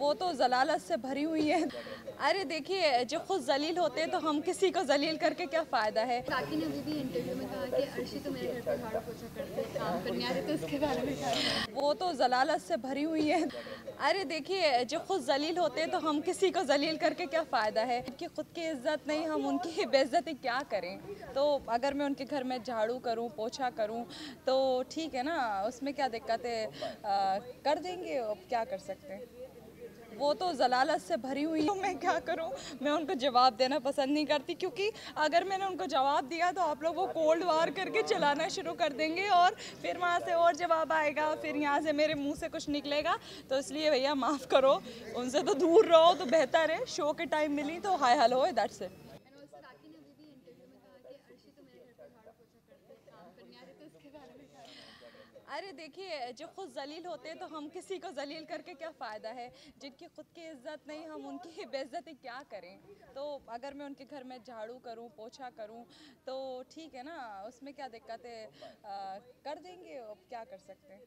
वो तो जलालत से भरी हुई है। अरे देखिए जो खुद जलील होते हैं तो हम किसी को जलील करके क्या फ़ायदा है? काकी ने अभी भी इंटरव्यू में कहा कि अर्शी तो मेरे घर पर झाड़ू पोछा करते हैं काम करने आते तो उसके बारे में वो तो जलालत से भरी हुई है। अरे देखिए जो खुद जलील होते हैं तो हम किसी को जलील करके क्या फ़ायदा है? उनकी खुद की इज़्ज़त नहीं हम उनकी बेइज्जती क्या करें? तो अगर मैं उनके घर में झाड़ू करूँ पोछा करूँ तो ठीक है ना? उसमें क्या दिक्कत है कर देंगे? अब क्या कर सकते हैं? वो तो जलालत से भरी हुई है। तो मैं क्या करूँ? मैं उनको जवाब देना पसंद नहीं करती, क्योंकि अगर मैंने उनको जवाब दिया तो आप लोग वो कोल्ड वार करके चलाना शुरू कर देंगे और फिर वहाँ से और जवाब आएगा, फिर यहाँ से मेरे मुँह से कुछ निकलेगा। तो इसलिए भैया माफ़ करो, उनसे तो दूर रहो तो बेहतर है। शो के टाइम मिली तो हाय हेलो है दैट्स इट अरे देखिए जो खुद जलील होते हैं तो हम किसी को जलील करके क्या फ़ायदा है? जिनकी खुद की इज़्ज़त नहीं, हम उनकी बेइज्जती क्या करें? तो अगर मैं उनके घर में झाड़ू करूँ, पोछा करूँ तो ठीक है ना? उसमें क्या दिक्कत है? कर देंगे। क्या कर सकते हैं?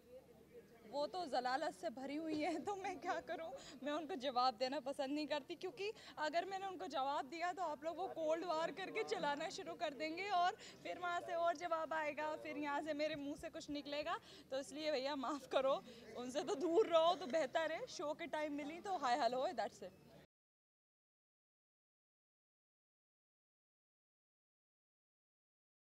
वो तो जलालत से भरी हुई है तो मैं क्या करूँ? मैं उनको जवाब देना पसंद नहीं करती, क्योंकि अगर मैंने उनको जवाब दिया तो आप लोग वो कोल्ड वार करके चलाना शुरू कर देंगे और फिर वहाँ से और जवाब आएगा, फिर यहाँ से मेरे मुँह से कुछ निकलेगा। तो इसलिए भैया माफ़ करो, उनसे तो दूर रहो तो बेहतर है। शो के टाइम मिली तो हाय हेलो दैट्स इट